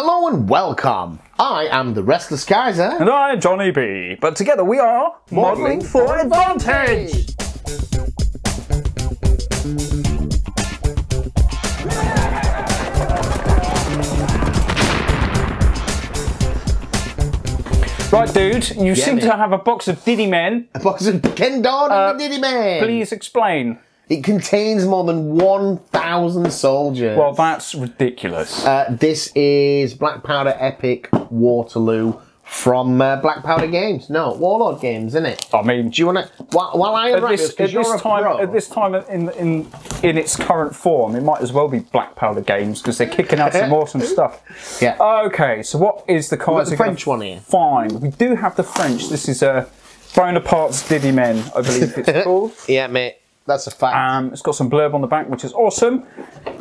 Hello and welcome. I am the Restless Kaiser. And I, am Johnny B. But together we are Modelling for Advantage. Right, dude, you seem to have a box of Diddy Men. A box of Ken Dodd and Diddy. Uh, Please explain. It contains more than 1,000 soldiers. Well, that's ridiculous. Uh, this is Black Powder Epic Waterloo from uh, Black Powder Games. No, Warlord Games, isn't it? I mean, Do you want to? While, while I at this, at this a time, pro. at this time in in in its current form, it might as well be Black Powder Games because they're kicking out some awesome stuff. Yeah. Okay, so what is the cards? the French one here. Find. We do have the French. This is a Bonaparte's Diddy Men, I believe it's called. yeah, mate. That's a fact. Um, it's got some blurb on the back, which is awesome.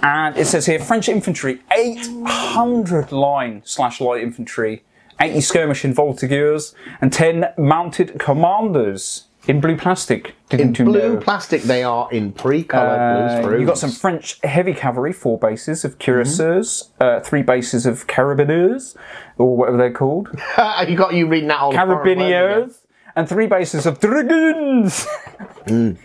And it says here French infantry, 800 line slash light infantry, 80 skirmishing voltigeurs, and 10 mounted commanders in blue plastic. in blue know? plastic, they are in pre-coloured Uh, blue sprues. You've got some French heavy cavalry, four bases of cuirassiers, Mm-hmm. uh, three bases of carabiniers, or whatever they're called, you got you reading that all the foreign words again. carabiniers, and three bases of dragoons.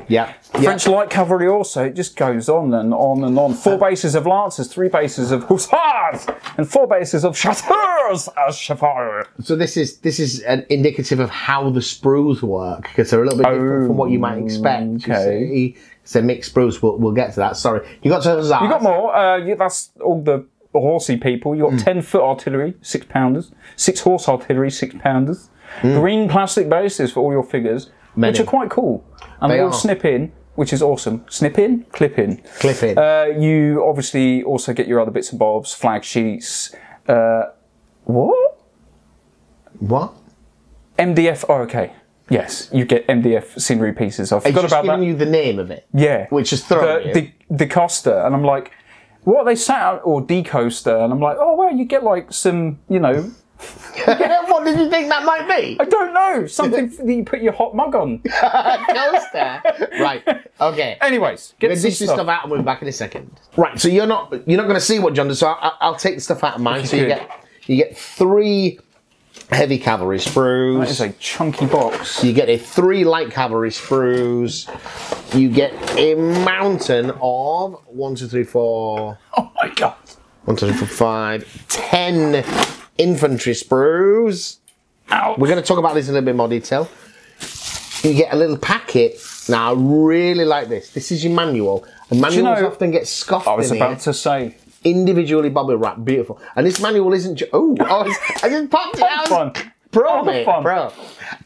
Yeah. French light cavalry also, it just goes on and on and on. Four bases of lancers, three bases of hussars, and four bases of chasseurs à cheval. So this is this is an indicative of how the sprues work because they're a little bit different from what you might expect. okay. So mixed sprues. We'll, we'll get to that. Sorry, you got to hussars. You got more, uh, you, that's all the horsey people. You got Hmm. 10 foot artillery, six pounders, six horse artillery, six pounders, green plastic bases for all your figures. Many. which are quite cool. And They they all are. snip in, which is awesome. Snip in, clip in. Clip in. Uh, you obviously also get your other bits and bobs, flag sheets. Uh, what? what? MDF. Oh, okay. Yes, you get MDF scenery pieces. I forgot just about giving that. you the name of it. yeah, which is throwing you. the, the Costa, and I'm like, what they sat out or decoaster? And I'm like, oh well, you get like some, you know, what did you think that might be? I don't know, something that you put your hot mug on. Coaster. right. Okay. Anyways, get this stuff. stuff out and we'll be back in a second. Right, so you're not you're not going to see what John does. So I, I'll take the stuff out of mine. So you Good. get you get three heavy cavalry sprues. That is a chunky box. You get a three light cavalry sprues. You get a mountain of one, two, three, four. Oh my god. one, two, three, four, five, ten infantry sprues. We're going to talk about this in a little bit more detail. You get a little packet. Now, I really like this. This is your manual. And manuals know- often get scoffed I was about here. to say. Individually bubble wrapped, beautiful. And this manual isn't. Oh, oh it's- I just popped it out. Have mate, pro.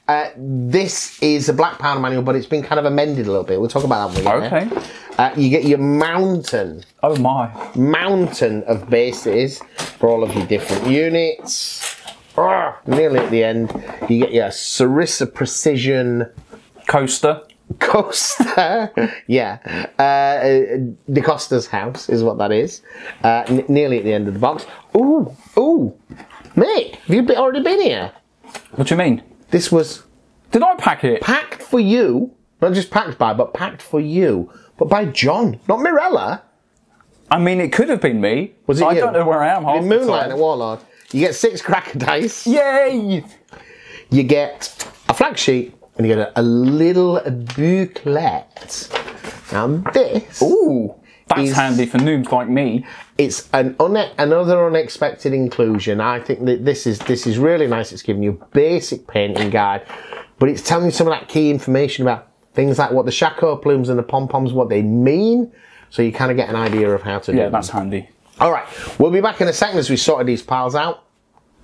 Uh, this is a black powder manual, but it's been kind of amended a little bit. We'll talk about that when we get there. Uh, you get your mountain, Oh my. mountain of bases for all of your different units. Ah, nearly at the end, you get your Sarissa Precision Coaster. Costa. yeah. Uh, De Costa's house is what that is. Uh, nearly at the end of the box. Ooh, ooh. Mate, have you be- already been here? What do you mean? This was Did I pack it? packed for you. Not just packed by, but packed for you. But by John, not Mirella. I mean, it could have been me. Was it I you? don't know where I am half In Moonlight time. at Warlord. You get six cracker dice. Yay! You get a flag sheet. And you get a, a little booklet. Now this Ooh, that's Is- handy for noobs like me. it's an une- another unexpected inclusion. I think that this is this is really nice. It's giving you a basic painting guide, but it's telling you some of that key information about things like what the shako plumes and the pom poms, what they mean, so you kind of get an idea of how to do Yeah, them. that's handy. All right, we'll be back in a second as we sorted these piles out.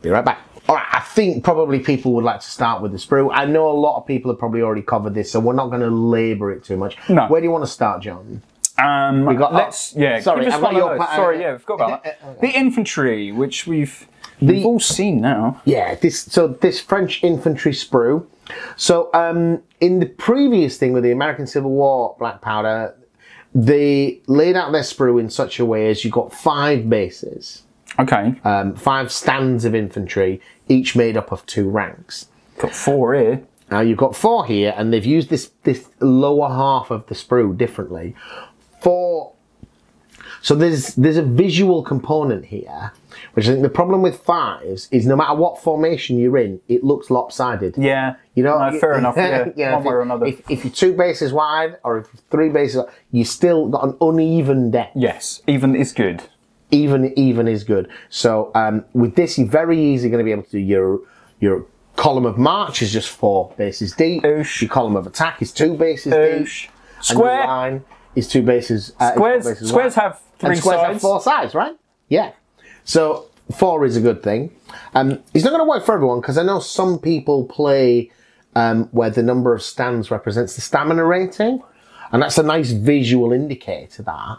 Be right back. All right, I think probably people would like to start with the sprue. I know a lot of people have probably already covered this, so we're not going to labour it too much. No. Where do you want to start, John? Um, We got- let's oh, yeah. sorry, I've got your pa- sorry, yeah, forgot about that. The infantry, which we've we've all seen now. Yeah, this so this French infantry sprue. So um, in the previous thing with the American Civil War black powder, they laid out their sprue in such a way as you got five bases, Okay, um, five stands of infantry, each made up of two ranks. got four here. Now you've got four here, and they've used this this lower half of the sprue differently. For So there's there's a visual component here, which I think the problem with fives is no matter what formation you're in, it looks lopsided. Yeah. You know, No, fair enough. Yeah. One if way or another. If, if you're two bases wide or if three bases, wide, you still got an uneven depth. yes. Even is good. Even even is good. So um, with this, you're very easily going to be able to do your your column of march is just four bases deep. Oosh. Your column of attack is two bases Oosh. deep. Square. line is two bases. Uh, Squares. bases Squares wide. have three and squares have four sides, right? Yeah. So four is a good thing. Um, it's not going to work for everyone because I know some people play um, where the number of stands represents the stamina rating, and that's a nice visual indicator. That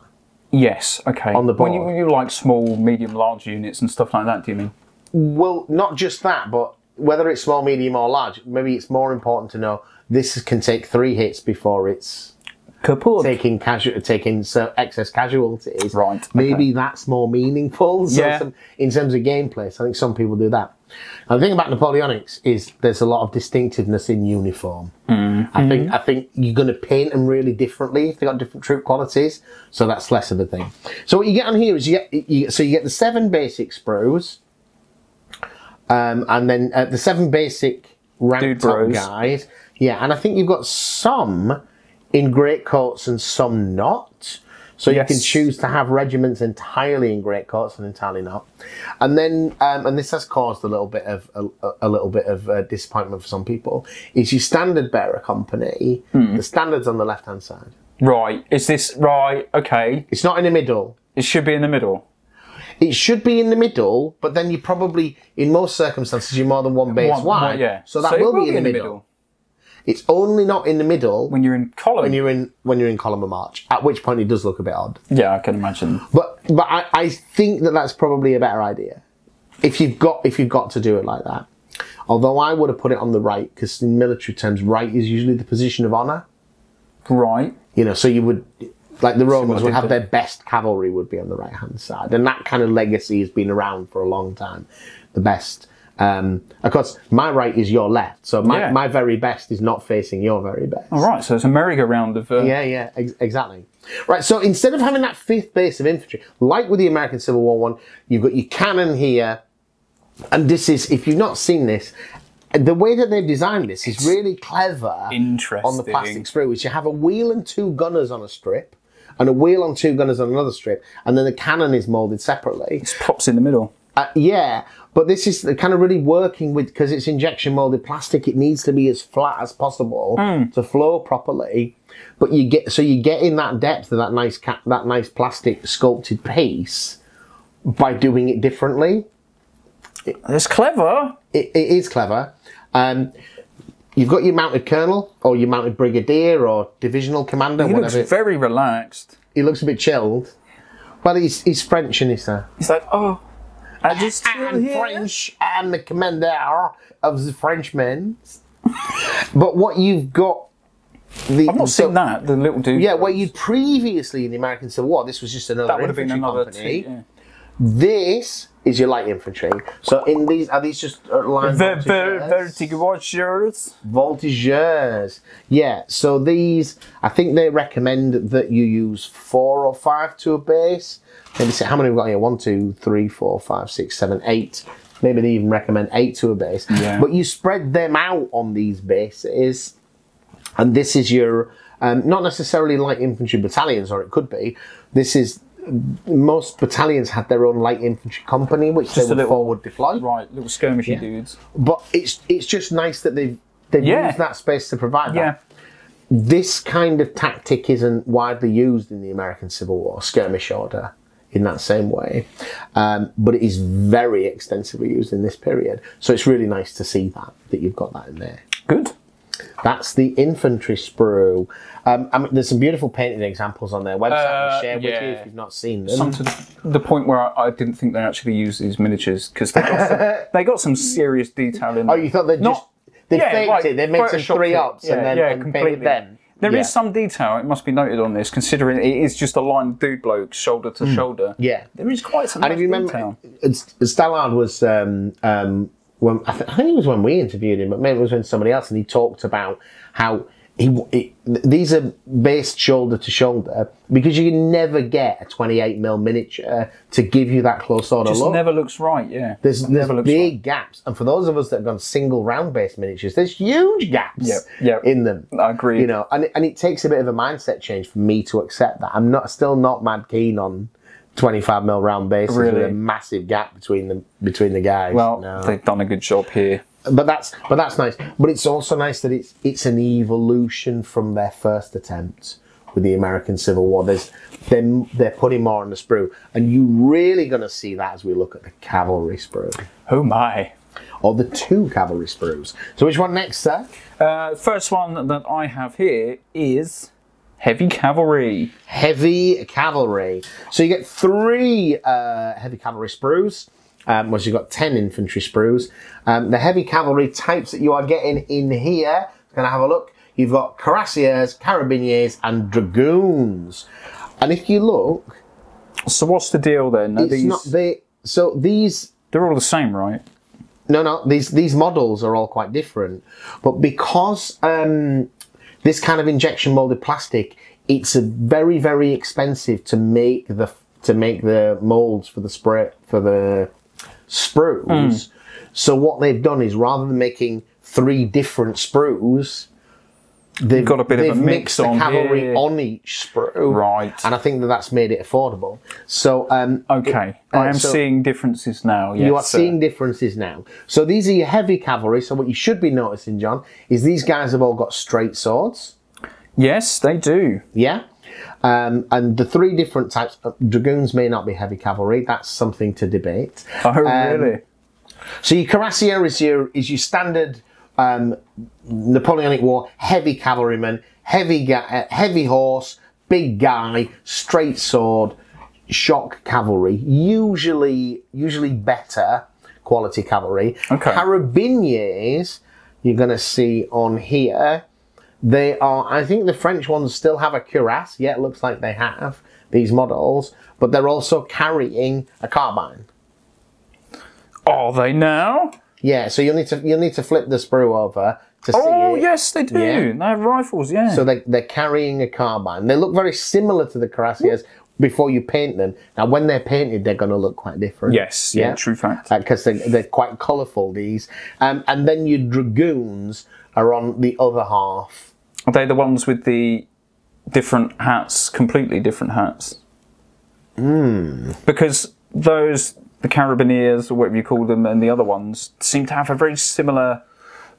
Yes. Okay. On the When you, board. when you like small, medium, large units and stuff like that, do you mean? well, not just that, but whether it's small, medium, or large, maybe it's more important to know this can take three hits before it's Kaput. taking casual, taking so excess casualties. Right, Maybe that's more meaningful. So Yeah. some, in terms of gameplay, so I think some people do that. And the thing about Napoleonics is there's a lot of distinctiveness in uniform. Mm-hmm. I think I think you're going to paint them really differently if they've got different troop qualities. So that's less of a thing. So what you get on here is you get you, so you get the seven basic sprues, um, and then uh, the seven basic rank Dude top bros. guys. Yeah, and I think you've got some in great coats and some not. So you can choose to have regiments entirely in great coats and entirely not. And then, um, and this has caused a little bit of a, a little bit of uh, disappointment for some people. Is your standard bearer company? Hmm. The standards on the left hand side. Right. Is this right? Okay. It's not in the middle. It should be in the middle. It should be in the middle, but then you probably, in most circumstances, you're more than one base One- wide. one- yeah. So that it will, be in the middle. It's only not in the middle when you're in column. when you're in when you're in column of march. At which point it does look a bit odd. yeah, I can imagine. But but I, I think that that's probably a better idea if you've got if you've got to do it like that. Although I would have put it on the right because in military terms, right is usually the position of honor. Right. You know, so you would like the Romans would have their best cavalry would be on the right hand side, and that kind of legacy has been around for a long time. The best. Um, of course, my right is your left, so my, Yeah. my very best is not facing your very best. All right. So it's a merry-go-round of. Uh, Yeah, yeah, ex- exactly. Right, so instead of having that fifth base of infantry, like with the American Civil War one, you've got your cannon here, and this is, if you've not seen this, the way that they've designed this is really clever Interesting. on the plastic sprue, which you have a wheel and two gunners on a strip, and a wheel on two gunners on another strip, and then the cannon is moulded separately. It pops in the middle. Uh, yeah, but this is the kind of really working with because it's injection molded plastic. It needs to be as flat as possible to flow properly. But you get so you get in that depth of that nice that nice plastic sculpted piece by doing it differently. It's clever. It, it is clever. Um, you've got your mounted colonel or your mounted brigadier or divisional commander. He whatever. looks very relaxed. he looks a bit chilled. Well, he's he's French, and he's uh, He's like, oh, I just feel I'm here. French. I'm the commander of the Frenchmen. but what you've got, the I've not so- seen that. The little dude. Yeah, what you'd previously in the American Civil War, this was just another that would have been another. company. Two, yeah. This is your light infantry. So in these, are these just uh, line Ver, voltigeurs? vertigo watchers. Voltigeurs. Yeah, so these, I think they recommend that you use four or five to a base. Maybe say, how many we've got here? One, two, three, four, five, six, seven, eight. Maybe they even recommend eight to a base. Yeah. But you spread them out on these bases, and this is your, um, not necessarily light infantry battalions, or it could be. This is, most battalions had their own light infantry company, which Just they a would little- forward deploy Right, little skirmishy dudes. but it's it's just nice that they've they've Yeah. used that space to provide Yeah. that. This kind of tactic isn't widely used in the American Civil War skirmish order in that same way, um, but it is very extensively used in this period. So it's really nice to see that that you've got that in there. Good. That's the infantry sprue. Um, I mean, there's some beautiful painted examples on their website. Uh, I'll share with you if you've not seen them. Some to the, the point where I, I didn't think they actually used these miniatures because they got some, they got some serious detail in. oh, you thought they just they yeah, faked like it? They made some three ups Yeah, and then yeah, and painted completely. them. There is Yeah. some detail, it must be noted on this, considering it is just a line of dude blokes shoulder to shoulder. Hmm. Yeah. There is quite some And nice if you remember, detail. it's- Stallard was um, um, when I, th- I think it was when we interviewed him, but maybe it was when somebody else, and he talked about how he, he, these are based shoulder to shoulder because you can never get a 28 mil miniature to give you that close order Just look. never looks right. Yeah. There's, there's never looks big right. gaps, and for those of us that have gone single round based miniatures, there's huge gaps Yep, yep. in them. I agree. You know, and it- and it takes a bit of a mindset change for me to accept that. I'm not still not mad keen on 25 mil round bases with Really? a massive gap between them between the guys. Well, No. they've done a good job here. but that's but that's nice. But it's also nice that it's it's an evolution from their first attempt with the American Civil War. There's they're, they're putting more on the sprue, and you're really going to see that as we look at the cavalry sprue Oh my. or the two cavalry sprues. So which one next, sir? Uh, first one that I have here is heavy cavalry. Heavy cavalry. So you get three uh, heavy cavalry sprues. Um, well, you've got 10 infantry sprues. Um, the heavy cavalry types that you are getting in here, going to have a look. You've got cuirassiers, carabiniers, and dragoons. And if you look, So what's the deal then? Are it's these, not they. So these they're all the same, right? no, no, these these models are all quite different, but because um, this kind of injection molded plastic, it's a very very expensive to make the to make the molds for the spray for the sprues. Hmm. So what they've done is rather than making three different sprues. They've got a bit of a mix mixed the cavalry here. on each sprue, Right. And I think that that's made it affordable. So um, Okay. uh, I am so- seeing differences now. Yes, you are sir. seeing differences now. So these are your heavy cavalry. So what you should be noticing, John, is these guys have all got straight swords. Yes, they do. Yeah. Um, and the three different types of dragoons may not be heavy cavalry. That's something to debate. Oh, Um, really? So your cuirassier is your is your standard um, Napoleonic War heavy cavalryman, heavy uh, heavy horse, big guy, straight sword, shock cavalry. Usually usually better quality cavalry. Okay. Carabiniers, you're going to see on here. They are. I think the French ones still have a cuirass. Yeah, it looks like they have these models, but they're also carrying a carbine. Are they now? Yeah, so you'll need to you'll need to flip the sprue over to see Oh, yes, they do. Yeah. They have rifles, yeah. So they they're carrying a carbine. They look very similar to the cuirassiers before you paint them. Now, when they're painted, they're going to look quite different. yes, yeah, true fact. Because they, they're quite colourful. These, um, and then your dragoons are on the other half. Are they the ones with the different hats, completely different hats? Hmm. Because those, the Carabiniers, or whatever you call them, and the other ones seem to have a very similar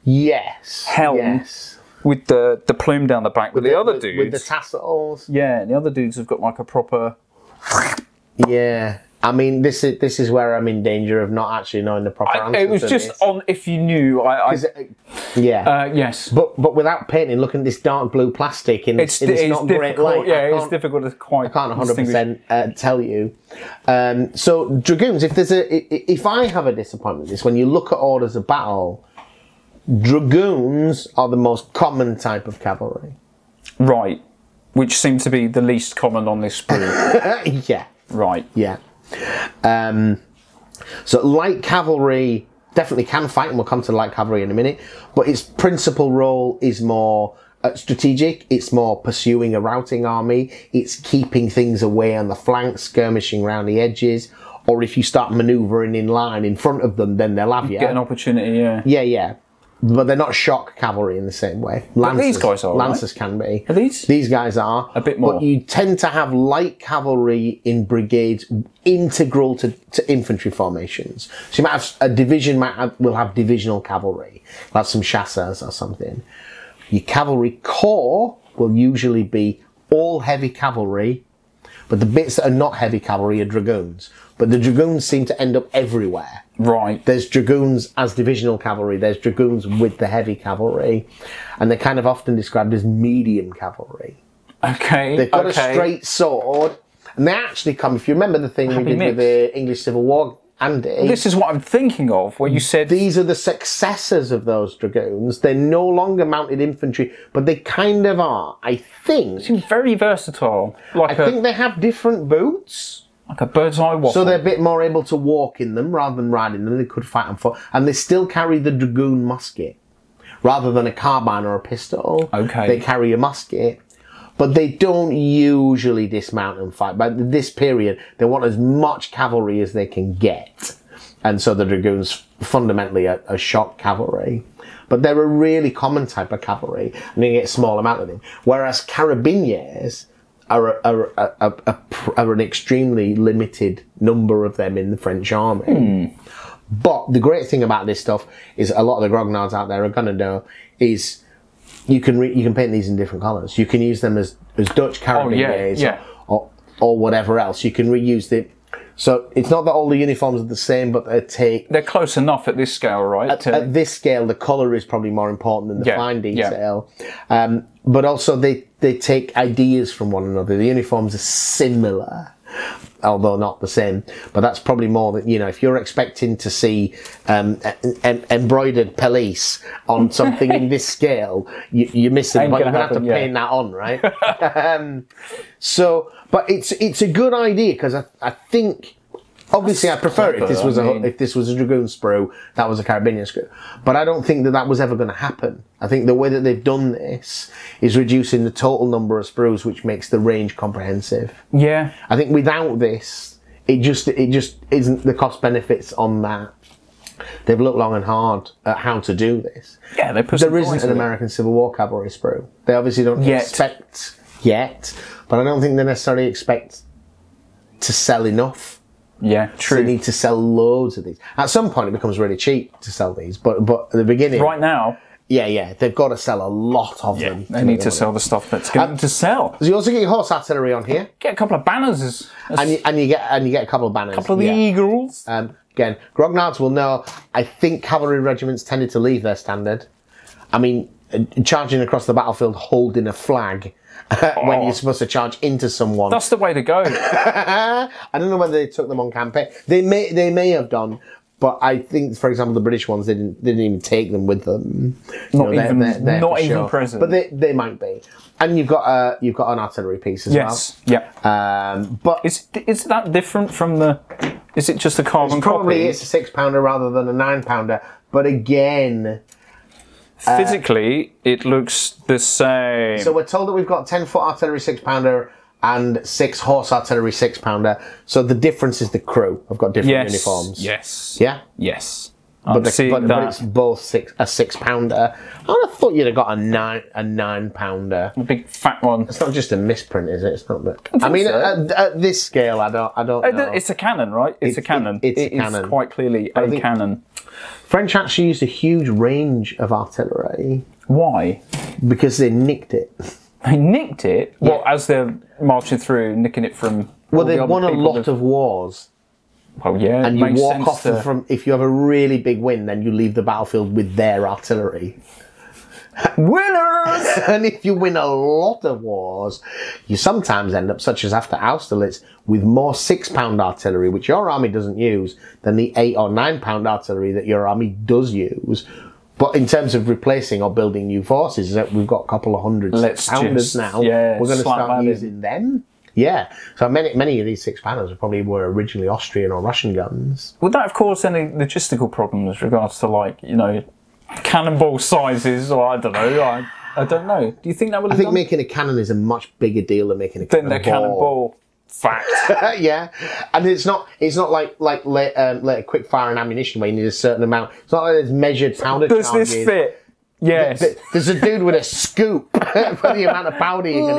Yes. Helm. Yes. with the, the plume down the back. With the, other with, dudes, with the tassels. yeah, and the other dudes have got like a proper. Yeah. I mean, this is this is where I'm in danger of not actually knowing the proper answer. it was to just this. on if you knew. I, I yeah. uh, yes. But but without painting, looking at this dark blue plastic in It's, in this it's not great light, yeah, it's difficult to quite. I can't 100 percent uh, tell you. Um, so dragoons, if there's a i- i- if I have a disappointment, is when you look at orders of battle. Dragoons are the most common type of cavalry. Right, which seem to be the least common on this sprue. yeah, right. yeah. Um, so light cavalry definitely can fight, and we'll come to light cavalry in a minute. But its principal role is more uh, strategic. It's more pursuing a routing army. It's keeping things away on the flanks, skirmishing around the edges. Or if you start manoeuvring in line in front of them, then they'll have you. Get an opportunity, yeah. Yeah, yeah. But they're not shock cavalry in the same way. Lancers, these guys are, right? Can be. Are these? These guys are A bit more. But you tend to have light cavalry in brigades integral to, to infantry formations. So you might have a division might have, will have divisional cavalry, will have some chasseurs or something. Your cavalry corps will usually be all heavy cavalry, but the bits that are not heavy cavalry are dragoons. But the dragoons seem to end up everywhere. Right. There's dragoons as divisional cavalry. There's dragoons with the heavy cavalry, and they're kind of often described as medium cavalry. Okay. They've got okay. a straight sword, and they actually come. If you remember the thing we did mix. with the English Civil War, Andy, This is what I'm thinking of when you said these are the successors of those dragoons. They're no longer mounted infantry, but they kind of are. I think. very versatile, like I a think they have different boots. Like a bird's eye waffle. So they're a bit more able to walk in them rather than ride in them. They could fight on foot, and they still carry the dragoon musket, rather than a carbine or a pistol. Okay. They carry a musket. But they don't usually dismount and fight. By this period, they want as much cavalry as they can get. And so the dragoons fundamentally are, are shock cavalry. But they're a really common type of cavalry, and you get a small amount of them. Whereas carabiniers are, are, a, a, a, are an extremely limited number of them in the French army. But the great thing about this stuff is a lot of the grognards out there are going to know is you can re- you can paint these in different colours. You can use them as, as Dutch carabiniers yeah. Or, or whatever else. You can reuse them. So it's not that all the uniforms are the same, but they take They're close enough at this scale, right? to- at this scale, the colour is probably more important than the Yeah, fine yeah. detail. Um, but also, they, they take ideas from one another. The uniforms are similar, although not the same. But that's probably more that, you know, if you're expecting to see um, em- em- embroidered pelisse on something in this scale, you, you're missing. But you're gonna going to have to yeah. paint that on, right? um, so, but it's it's a good idea because I, I think obviously I prefer it if this was I a mean- if this was a dragoon sprue, that was a Carabinian sprue. But I don't think that that was ever going to happen. I think the way that they've done this is reducing the total number of sprues, which makes the range comprehensive. yeah. I think without this, it just it just isn't the cost benefits on that. They've looked long and hard at how to do this. Yeah, they put There isn't an. American Civil War cavalry sprue. They obviously don't Yet. expect yet, but I don't think they necessarily expect to sell enough. Yeah, true. need to sell loads of these. At some point, it becomes really cheap to sell these, but but at the beginning, Right now, yeah, yeah, they've got to sell a lot of them. they make need to money. sell the stuff that's going to sell. So you also get your horse artillery on here, Get a couple of banners as, as and you, and you get and you get a couple of banners. a couple of the yeah. eagles. Um, again, grognards will know. I think cavalry regiments tended to leave their standard. I mean, charging across the battlefield holding a flag when Oh. you're supposed to charge into someone. That's the way to go. I don't know whether they took them on campaign. They may they may have done, but I think, for example, the British ones they didn't they didn't even take them with them. You Not even- not for even present. But they, they might be. And you've got uh, you've got an artillery piece as yes. Yeah. well. Um, but Is is that different from the? Is it just a carbon probably copy? it's a six pounder rather than a nine pounder. But again, Physically, it looks the same. so we're told that we've got ten foot artillery six pounder and six horse artillery six pounder. So the difference is the crew. I've got different yes. uniforms. Yes. Yeah. Yes. But, I'm the, but, but it's both six a six pounder. I would have thought you'd have got a nine a nine pounder. a big fat one. It's not just a misprint, is it? It's not that. I, mean, so. at, at this scale, I don't. I don't. Uh, know. It's a cannon, right? It's It- a cannon. it- it's a It is cannon. quite clearly a cannon. French actually used a huge range of artillery Why? because they nicked it. They nicked it. Well, as they're marching through, nicking it from. Well, all the they've other won a people lot that- of wars, Well, yeah, and it you makes walk sense off to- from. If you have a really big win, then you leave the battlefield with their artillery. Winners. and if you win a lot of wars, you sometimes end up, such as after Austerlitz, with more six pound artillery, which your army doesn't use, than the eight or nine pound artillery that your army does use. But in terms of replacing or building new forces, uh, we've got a couple of hundred Let's pounders now. yeah, We're going to start using them. Yeah. So many many of these six pounders probably were originally Austrian or Russian guns. Would that have caused any logistical problems regards to like you know cannonball sizes or I don't know? I, I don't know. Do you think that would I think done making a cannon is a much bigger deal than making a than the cannonball. cannonball? Fact. yeah, and it's not it's not like like let, um, let quick fire and ammunition where you need a certain amount. It's not like there's measured powder Does charges. this fit? Yes. Th- There's a dude with a scoop for the amount of powder you're going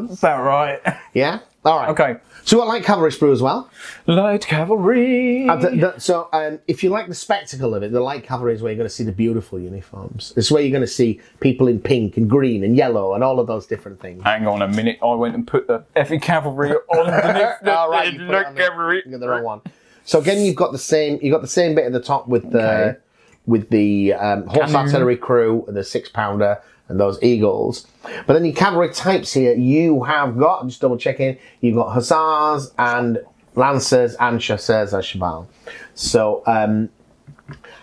to use. Is that right. Yeah. All right. Okay. So I like cavalry sprue as well. Light cavalry. Uh, so um, if you like the spectacle of it, the light cavalry is where you're going to see the beautiful uniforms. It's where you're going to see people in pink and green and yellow and all of those different things. Hang on a minute. I went and put the effing cavalry underneath the, All right, the you put on the- cavalry. got the wrong one. So again, you've got the same. You've got the same bit at the top with the Okay. with the um, horse artillery crew and the six pounder and those eagles. But then your cavalry types here, you have got just double checking. You've got hussars and lancers and chasseurs à cheval. So um,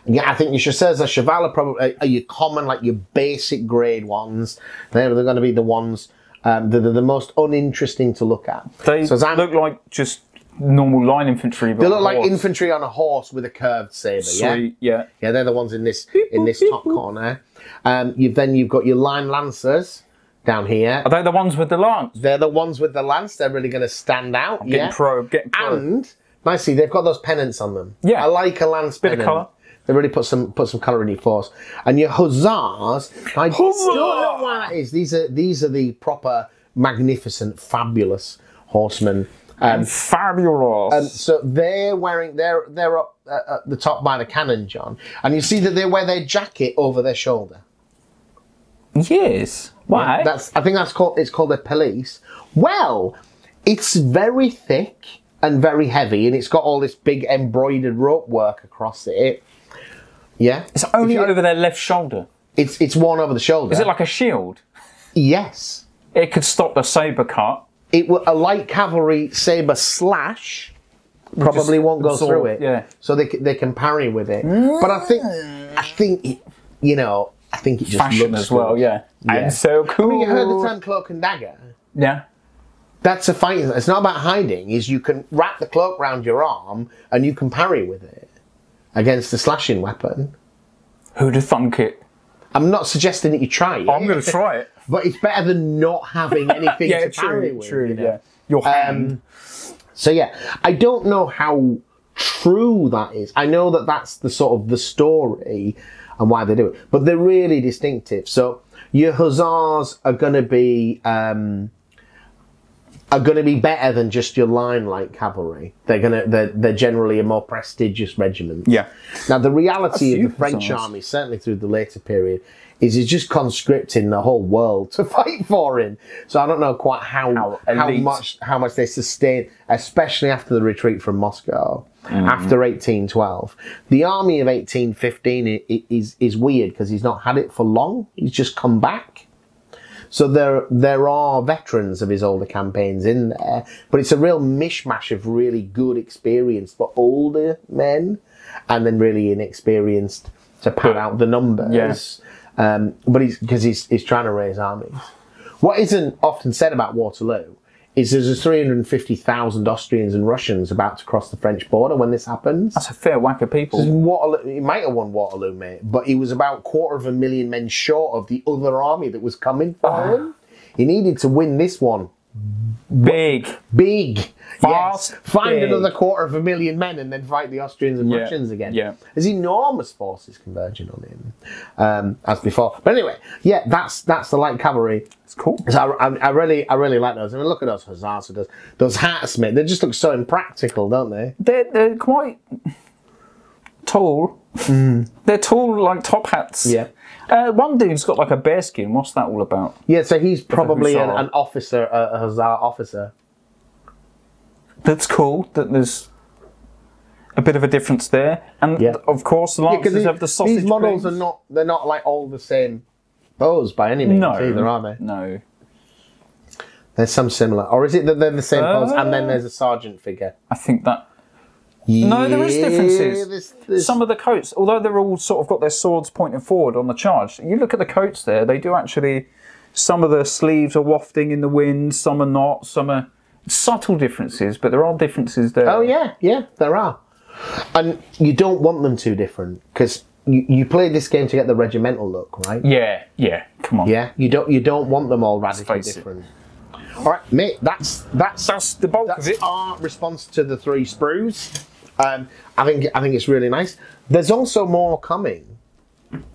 yeah, I think your chasseurs à cheval are probably are your common, like your basic grade ones. They're, they're going to be the ones um, that are the most uninteresting to look at. They so look like just normal line infantry. But They look like horse. infantry on a horse with a curved saber. Yeah, Sweet, yeah. yeah, they're the ones in this in this top corner. Um, you've then you've got your line lancers down here. Are they the ones with the lance? They're the ones with the lance. They're really going to stand out. Getting yeah, pro, getting pro. and nicely they've got those pennants on them. Yeah. I like a lance Bit of colour. They really put some put some colour in your force. And your hussars, I don't know what that is. These are these are the proper magnificent, fabulous horsemen. Um, Fabulous. And so they're wearing they're they're up uh, at the top by the cannon, John, and you see that they wear their jacket over their shoulder. yes. Why? That's I think that's called it's called a pelisse. Well, it's very thick and very heavy, and it's got all this big embroidered rope work across it. Yeah, it's only over their left shoulder. it's it's worn over the shoulder. Is it like a shield? yes? It could stop the saber cut. It a light cavalry saber slash probably won't go absorb, through it. yeah. So they they can parry with it. But I think I mm. think it, you know I think it just Fashion looks as well, good. yeah. And so cool. You heard the term cloak and dagger. Yeah. That's a fighting. It's not about hiding. Is you can wrap the cloak round your arm and you can parry with it against the slashing weapon. Who'd have thunk it? I'm not suggesting that you try it, oh, I'm going to try it. But it's better than not having anything yeah, to parry true, with. true, you know? yeah. Your hand. So yeah, I don't know how true that is. I know that that's the sort of the story and why they do it, but they're really distinctive. So your hussars are going to be um, are going to be better than just your line like cavalry. They're going to they're, they're generally a more prestigious regiment. yeah. Now the reality of the French hussars. army, certainly through the later period, is he's just conscripting the whole world to fight for him. So I don't know quite how How how, much how much they sustain, especially after the retreat from Moscow Mm-hmm. after 1812. The army of 1815 i- i- is is weird because he's not had it for long. He's just come back. So there there are veterans of his older campaigns in there, but it's a real mishmash of really good experienced but older men, and then really inexperienced to pad out the numbers. Um, but he's because he's he's trying to raise armies. What isn't often said about Waterloo is there's 350,000 Austrians and Russians about to cross the French border when this happens. That's a fair whack of people. Waterloo, he might have won Waterloo, mate, but he was about quarter of a million men short of the other army that was coming for Ah. him. He needed to win this one Big. big. Fast, yes. Find big. another quarter of a million men and then fight the Austrians and Yeah, Russians again. yeah. There's enormous forces converging on him, um, as before. But anyway, yeah, that's that's the light cavalry. It's cool. So I, I, I really, I really like those. I mean, look at those hussars with those, those hats, mate. They just look so impractical, don't they? They're, they're quite tall. They're tall, like top hats. Mm. Yeah. Uh, one dude's got like a bear skin. What's that all about? Yeah, so he's probably an, an officer, a, a hussar officer. That's cool. That there's a bit of a difference there, and Yeah. of course the Lancers Because have the sausage. these models are not, they're not like all the same bows by any means no either, are they? No. There's some similar, or is it that they're the same pose and then Uh, there's a sergeant figure? I think that No, there is differences. there's- there's- some of the coats, although they're all sort of got their swords pointing forward on the charge, you look at the coats there, they do actually. Some of the sleeves are wafting in the wind, some are not, some are subtle differences, but there are differences there. Oh yeah, yeah, there are, and you don't want them too different because you, you play this game to get the regimental look, right? Yeah, yeah, come on. Yeah, you don't you don't want them all radically face it. different. All right, mate, that's that's That's the bulk that's of it. our response to the three sprues. Um, I think I think it's really nice. There's also more coming.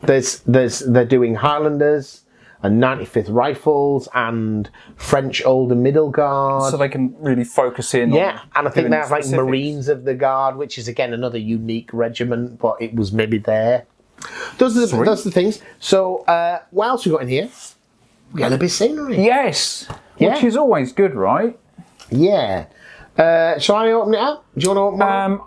There's there's they're doing Highlanders and 95th Rifles and French Old and Middle Guard. So they can really focus in yeah, and I think they have like specifics. Marines of the Guard, which is again another unique regiment, but it was maybe there. Those are the, those are the things. So uh, what else we got in here? We got a bit of scenery. Yes, Yeah. which is always good, right? Yeah. Uh, shall I open it up? Do you want to open it up? Um,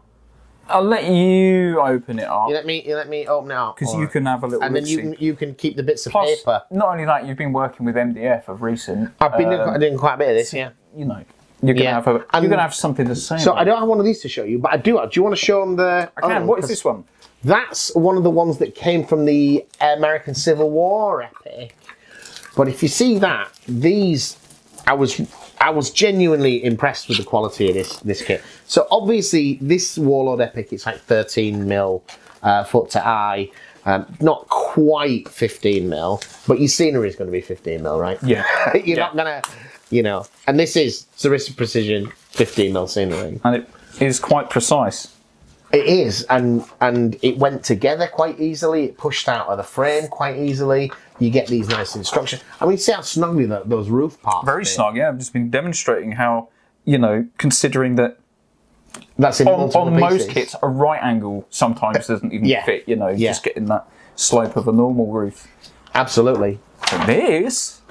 I'll let you open it up You let me. You let me open it up. because you can have a little. And then you can you can keep the bits of Plus, paper. not only that, you've been working with MDF of recent. I've been doing, um, quite- doing quite a bit of this. Yeah. you know, you're gonna Yeah. have a, you're gonna have something to say. So about I don't have one of these to show you, but I do. Do you want to show them the? I can. oh, what is this one? That's one of the ones that came from the American Civil War epic. But if you see that, these, I was I was genuinely impressed with the quality of this this kit. So obviously this Warlord Epic, it's like 13 mil uh, foot to eye. Um, not quite 15 mil, but your scenery is going to be 15 mil, right? Yeah. You're Yeah. not gonna, you know. And this is Sarissa Precision 15 mil scenery. And it is quite precise. It is, and and it went together quite easily. It pushed out of the frame quite easily. You get these nice instructions. I mean, see how snugly that those roof parts. Very fit? snug, yeah. I've just been demonstrating how, you know, considering that That's in on, on most kits, a right angle sometimes doesn't even Yeah. fit, you know, Yeah. just getting that slope of a normal roof. Absolutely. But this,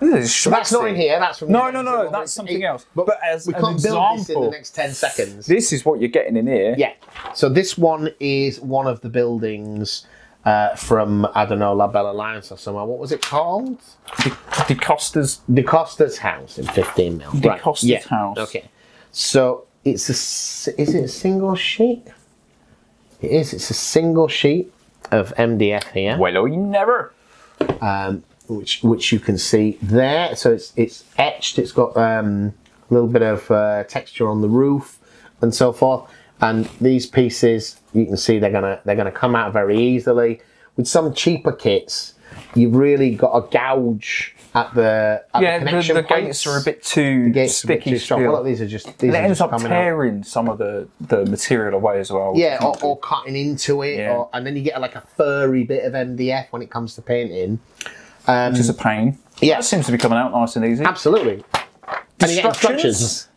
this is So that's not in here. That's from No, no, no, But that's something it- else. But, But as we can't build this in the next ten seconds. This is what you're getting in here. Yeah. So this one is one of the buildings uh, from I don't know La Belle Alliance or somewhere. What was it called? De, De Costa's De Costa's house in 15 mil. De Costa's house. Okay. So it's a is it a single sheet? It is. It's a single sheet of MDF here, well you never. um, which which you can see there. So it's it's etched. It's got um, a little bit of uh, texture on the roof and so forth. And these pieces, you can see they're gonna they're gonna come out very easily. With some cheaper kits, you've really got a gouge at the at Yeah, the the, connection the points. gates are a bit too a bit sticky too. Well, these are just these it are ends just up coming out. tearing some of the, the material away as well. Yeah, or, or cutting into it, Yeah. or, and then you get like a furry bit of MDF when it comes to painting. Um, which is a pain. Yeah. That seems to be coming out nice and easy. absolutely. And you instructions.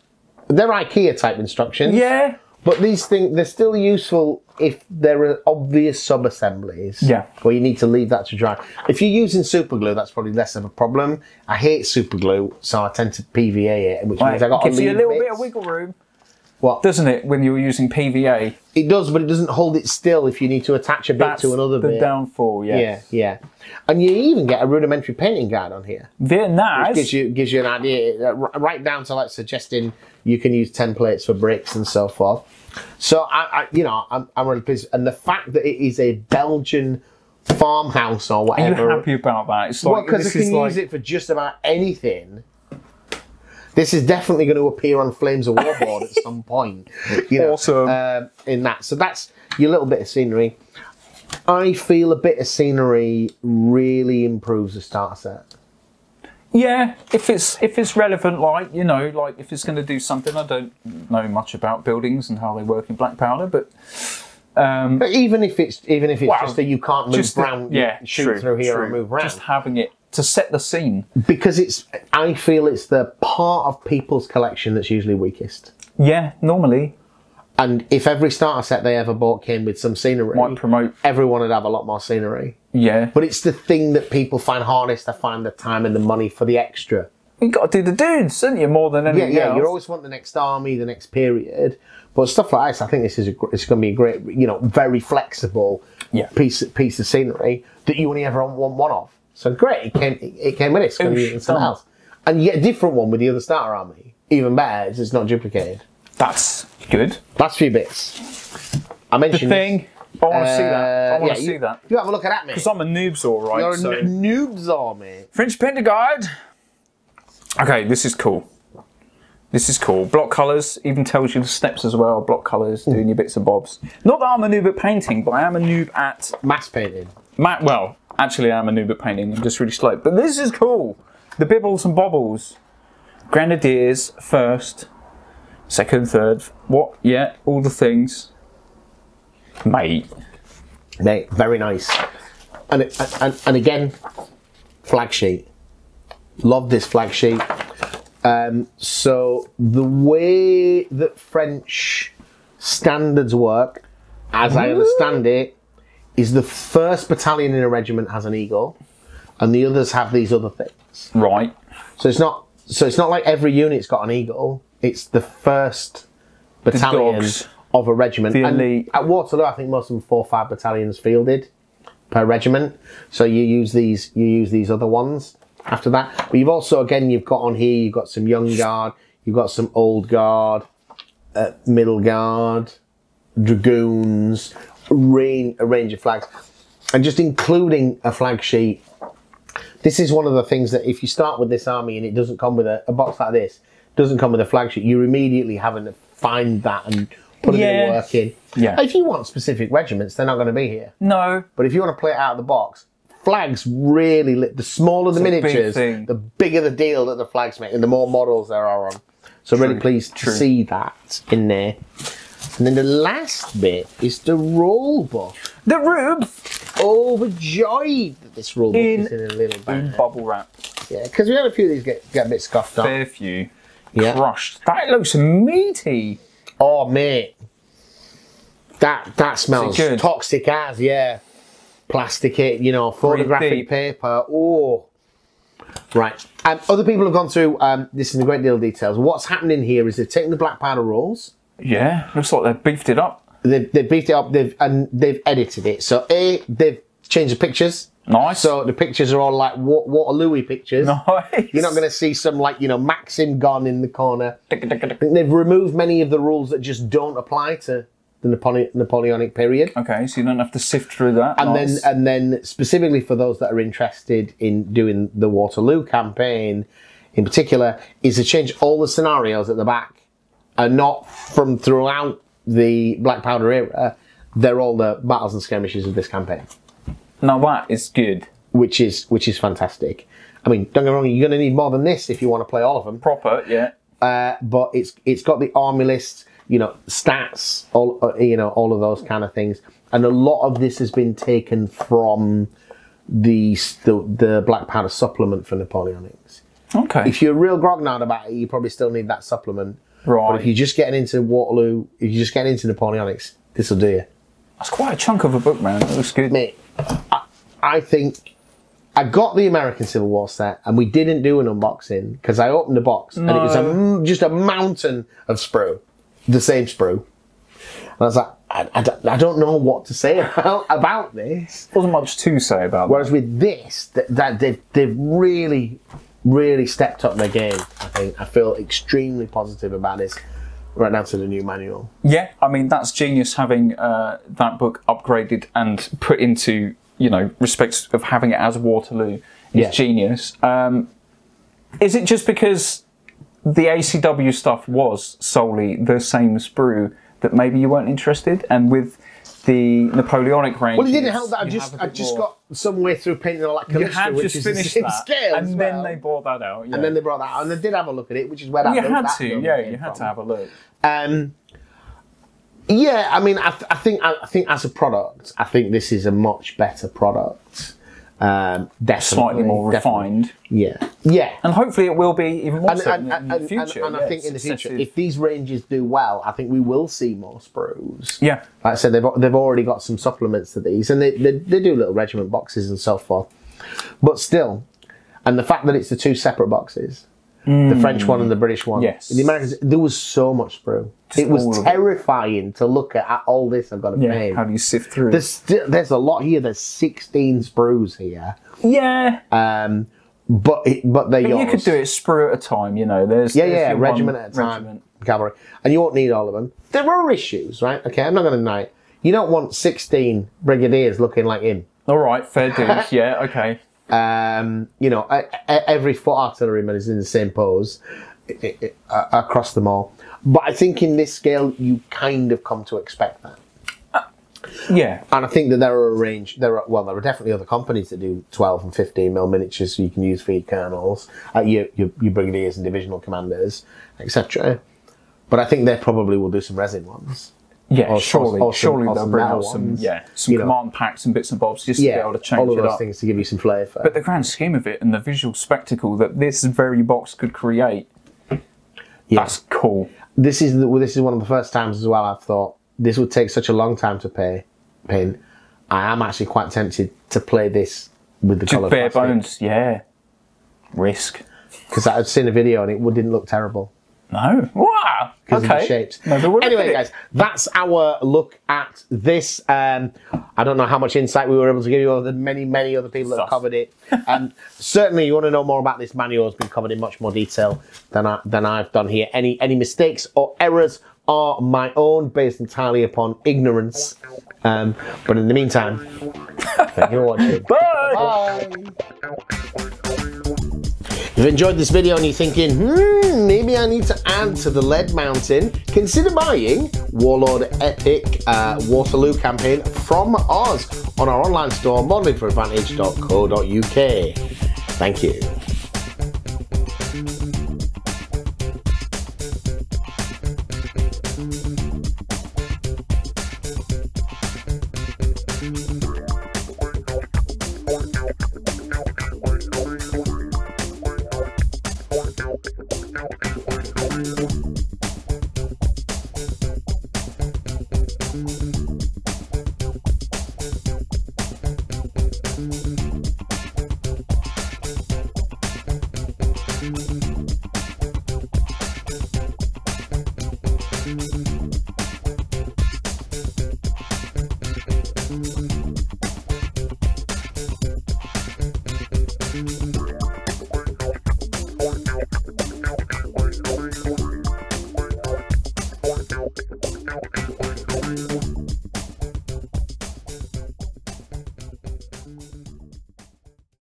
They're IKEA type instructions. Yeah. But these things, they're still useful if there are obvious sub assemblies. Yeah. Where you need to leave that to dry. If you're using super glue, that's probably less of a problem. I hate super glue, so I tend to PVA it, which Like, means I got to gives you a little bit of wiggle room, What? doesn't it, when you're using PVA? It does, but it doesn't hold it still if you need to attach a bit That's to another the bit. downfall, yeah. Yeah, yeah. And you even get a rudimentary painting guide on here. Vietnam. Gives you gives you an idea, uh, right down to like suggesting you can use templates for bricks and so forth. So I, I you know, I'm, I'm really pleased, and the fact that it is a Belgian farmhouse or Are you whatever. happy about that? It's well, like because this I can like use it for just about anything. This is definitely going to appear on Flames of War board at some point. You know, Awesome. um, in that, so that's your little bit of scenery. I feel a bit of scenery really improves the starter set. Yeah, if it's if it's relevant, like you know, like if it's going to do something, I don't know much about buildings and how they work in black powder, but um, But even if it's even if it's Well, just that you can't move just the- yeah, shoot true, through here true. and move round. Just having it to set the scene. because it's, I feel it's the part of people's collection that's usually weakest. Yeah, normally And if every starter set they ever bought came with some scenery, might promote. everyone would have a lot more scenery. Yeah, But it's the thing that people find hardest to find the time and the money for the extra. you got to do the dudes, don't you? More than Yeah, anything yeah. else. You always want the next army, the next period. But stuff like this, I think this is a, it's going to be a great, you know, very flexible Yeah. piece piece of scenery that you only ever want one of. So great, it came it, it came with it. It's going to be in something else, and you get a different one with the other starter army. Even better, it's, it's not duplicated. That's good. Last few bits. I mentioned The thing. I want to see that. I Uh, want yeah, to you- see that. You have a look at that, mate. Because I'm a noobs, all right. You're a so. noobs army. French Painter Guide. Okay, this is cool. This is cool. Block colours even tells you the steps as well. Block colours, doing your bits and bobs. Not that I'm a noob at painting, but I am a noob at Mass painting. ma- well, actually, I am a noob at painting. I'm just really slow. But this is cool. The bibbles and bobbles. Grenadiers first, second, third. What? Yeah, all the things. Mate, Mate, very nice. And, it, and and again, flag sheet. Love this flag sheet. Um, so the way that French standards work, as I understand it, is the first battalion in a regiment has an eagle, and the others have these other things. right. So it's not so it's not like every unit's got an eagle. It's the first battalion dogs. of a regiment. The And. At Waterloo, I think most of them four or five battalions fielded per regiment. So you use these you use these other ones after that. But you've also again you've got on here you've got some young guard, you've got some old guard, uh, middle guard, dragoons, range, a range of flags, and just including a flag sheet this is one of the things that if you start with this army and it doesn't come with a, a box like this, doesn't come with a flagship, you're immediately having to find that and put a bit Yeah. of work in. Yeah. If you want specific regiments, they're not going to be here. No. But if you want to play it out of the box, flags really, li- the smaller the a big miniatures, thing. the bigger the deal that the flags make and the more models there are on. So really pleased true. to see that in there. And then the last bit is the rule book. The Rube Overjoyed that this rule book In- is in a little bag. in bubble wrap. Yeah, because we had a few of these get, get a bit scuffed up. Fair few. Yeah. Crushed. That looks meaty. Oh mate, that that smells toxic as yeah. Plastic it, you know, photographic paper. Oh, right. Um, other people have gone through um, this in a great deal of details. What's happening here is they've taken the black powder rolls, Yeah. Looks like they've beefed it up. they've, they've beefed it up, they've and they've edited it. So a they've changed the pictures. Nice. So the pictures are all like Wa- Waterloo pictures. nice. You're not going to see some like you know Maxim gun in the corner. They've removed many of the rules that just don't apply to the Napole- Napoleonic period. Okay, so you don't have to sift through that. And Nice. then, and then specifically for those that are interested in doing the Waterloo campaign, in particular, is to change all the scenarios at the back, and not from throughout the Black Powder era. They're all the battles and skirmishes of this campaign, now that is good. which is which is fantastic. I mean, don't get me wrong, you're going to need more than this if you want to play all of them. Proper, yeah. Uh, but it's it's got the army lists, you know, stats, all uh, you know, all of those kind of things, and a lot of this has been taken from the the, the Black Powder supplement for Napoleonics. Okay. If you're a real grognard about it, you probably still need that supplement. Right. But if you're just getting into Waterloo, if you're just getting into Napoleonics, this will do you. That's quite a chunk of a book, man. It looks good. Mate, I, I think I got the American Civil War set, and we didn't do an unboxing because I opened the box and it was a, just a mountain of sprue, the same sprue. And I was like, I, I don't- I don't know what to say about, about this. Wasn't much to say about Whereas with this, that, that they've, they've really, really stepped up their game. I think I feel extremely positive about this. Right now to the new manual. Yeah, I mean that's genius having uh, that book upgraded and put into you know respect of having it as Waterloo is Yeah. genius. Um, is it just because the ACW stuff was solely the same sprue that maybe you weren't interested, and with the Napoleonic range? Well, it didn't help that I just I just got some way through painting all that You Callisto, had which just is the finished same that, scale and then well. they brought that out. Yeah. and then they brought that out, and they did have a look at it, which is where that you had that to, yeah, you had from. to have a look. Um, yeah, I mean, I, th- I think I, I think as a product, I think this is a much better product. Um, definitely, Slightly more definitely. refined, Yeah, yeah. and hopefully it will be even more And, so and, in, and, in the future. and I yeah, think in the future, if these ranges do well, I think we will see more sprues. yeah, Like I said, they've they've already got some supplements to these, and they, they they do little regiment boxes and so forth. But still, and the fact that it's the two separate boxes, the French one and the British one. Yes. The Americans, there was so much sprue. It was of it. terrifying to look at, at all this I've got to yeah. paint. How do you sift through? There's there's a lot here. There's 16 sprues here. yeah, Um, but it, but yours. you could do it sprue at a time. You know, there's Yeah, there's yeah, regiment at a time, regiment. cavalry, and you won't need all of them. There are issues, right? Okay, I'm not going to deny it. You don't want 16 brigadiers looking like him. All right, fair dues. yeah, okay. Um, you know, every foot artilleryman is in the same pose across them all. But I think in this scale, you kind of come to expect that. Yeah, And I think that there are a range. There are well, there are definitely other companies that do 12 and 15 mil miniatures, so you can use for your colonels, uh, your, your your brigadiers and divisional commanders, etc. But I think they probably will do some resin ones. yeah. Or- surely, or some- surely or they'll bring out some, yeah, some you know. command packs and bits and bobs just to Yeah, be able to change all of it those up. things to give you some flavour. But the grand scheme of it and the visual spectacle that this very box could create, yeah. that's cool. This is the, this is one of the first times as well. I've thought this would take such a long time to pay. Pin. I am actually quite tempted to play this with the colour bare bones, yeah. Risk. because I've seen a video and it didn't look terrible. No. Wow. because Okay. of the shapes. Maybe anyway, guys, that's our look at this. Um, I don't know how much insight we were able to give you other than many, many other people that have covered it. Um, certainly, you want to know more about this manual. It's been covered in much more detail than I, than I've done here. Any any mistakes or errors are my own, based entirely upon ignorance. Um, but in the meantime, Thank you for watching. Bye. If you've enjoyed this video and you're thinking, hmm, maybe I need to add to the lead mountain, consider buying Warlord Epic uh, Waterloo campaign from us on our online store, modellingforadvantage.co.uk. Thank you.